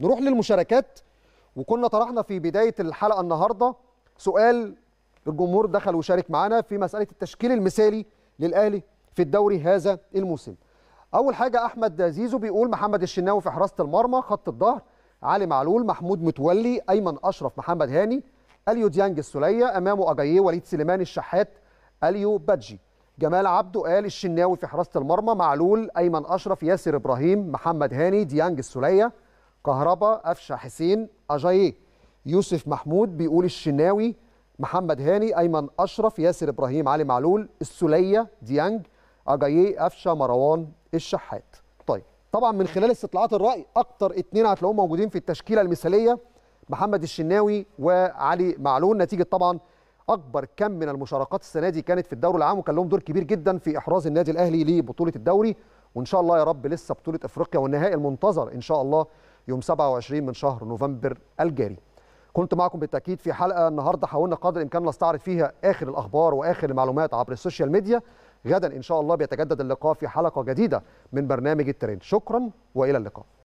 نروح للمشاركات. وكنا طرحنا في بداية الحلقة النهارده سؤال الجمهور دخل وشارك معانا في مسألة التشكيل المثالي للأهلي في الدوري هذا الموسم. أول حاجة أحمد زيزو بيقول محمد الشناوي في حراسة المرمى خط الظهر. علي معلول محمود متولي أيمن أشرف محمد هاني أليو ديانج السولية أمامه أجايي وليد سليمان الشحات أليو بادجي جمال عبده قال الشناوي في حراسة المرمى معلول أيمن أشرف ياسر إبراهيم محمد هاني ديانج السولية. كهربا قفشه حسين اجاييه يوسف محمود بيقول الشناوي محمد هاني أيمن أشرف ياسر إبراهيم علي معلول السوليه ديانج اجاييه قفشه مروان الشحات. طيب طبعا من خلال استطلاعات الرأي أكتر اتنين هتلاقوهم موجودين في التشكيلة المثالية محمد الشناوي وعلي معلول. نتيجة طبعا أكبر كم من المشاركات السنة دي كانت في الدوري العام وكان لهم دور كبير جدا في إحراز النادي الأهلي لبطولة الدوري. وإن شاء الله يا رب لسه بطولة إفريقيا والنهائي المنتظر إن شاء الله يوم 27 من شهر نوفمبر الجاري. كنت معكم بالتأكيد في حلقة النهارده حاولنا قدر الإمكان نستعرض فيها آخر الأخبار وآخر المعلومات عبر ال social media. غدا إن شاء الله بيتجدد اللقاء في حلقة جديدة من برنامج الترند. شكرا وإلى اللقاء.